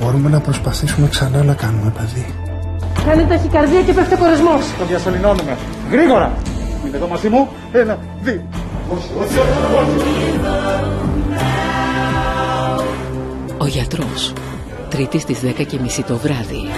Μπορούμε να προσπαθήσουμε ξανά να κάνουμε παιδί. Κάνει ταχυκαρδία και πέφτει ο κορεσμός. Το διασωληνώνουμε. Γρήγορα. Είναι εδώ μαζί μου. Ένα, δύο. Ο γιατρός. Τρίτης στις 10.30 το βράδυ.